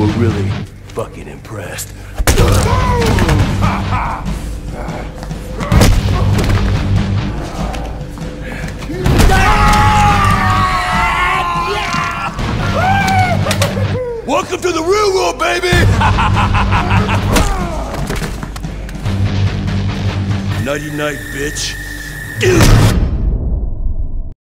We're really fucking impressed. Welcome to the real world, baby! Nighty night, bitch.